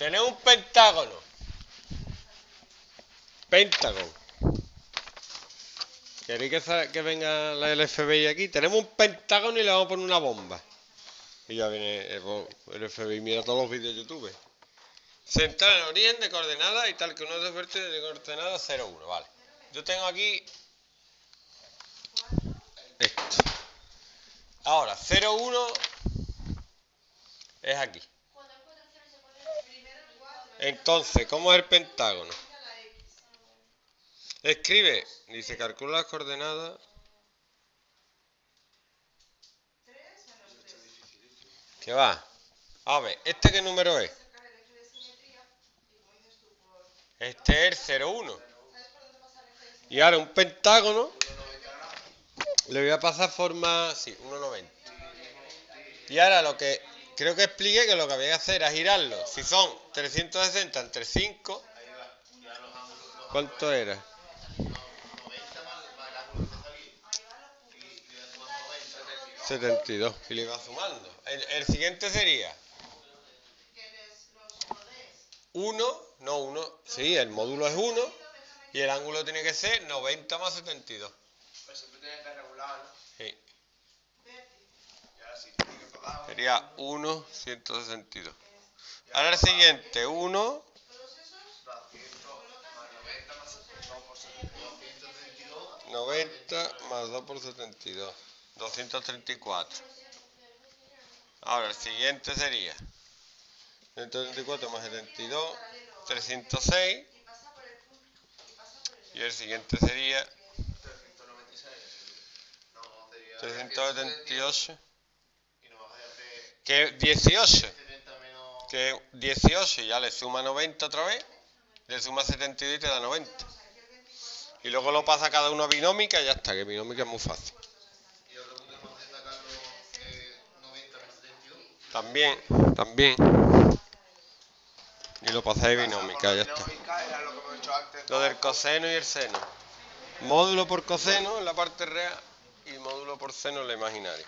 Tenemos un pentágono. Pentágono. ¿Queréis que, que venga la el FBI aquí? Tenemos un pentágono y le vamos a poner una bomba. Y ya viene el, FBI, mira todos los vídeos de YouTube. Central en origen de coordenadas y tal que uno es de de coordenadas 0,1, vale. Yo tengo aquí esto. Ahora, 0,1 es aquí. Entonces, ¿cómo es el pentágono? Escribe, dice, calcula las coordenadas. ¿Qué va? A ver, ¿este qué número es? Este es el 01. Y ahora un pentágono le voy a pasar forma, sí, 1,90. Y ahora lo que creo que expliqué que lo que había que hacer era girarlo. Si son 360 entre 5, ¿cuánto era? 72. Y le va sumando. El, siguiente sería 1, no 1, sí, el módulo es 1 y el ángulo tiene que ser 90 más 72. Pues siempre tiene que regular, ¿no? Sí. Sería 1, 162. Ahora el siguiente, 1. 90 más 2 por 72. 234. Ahora el siguiente sería 134 más 72, 306. Y el siguiente sería 378. Que 18. Que 18 ya le suma 90 otra vez. Le suma 72 y te da 90. Y luego lo pasa cada uno a binómica y ya está, que binómica es muy fácil. También, también. Y lo pasáis binómica, ya está. Lo del coseno y el seno. Módulo por coseno en la parte real y módulo por seno en la imaginaria.